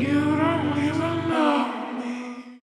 you.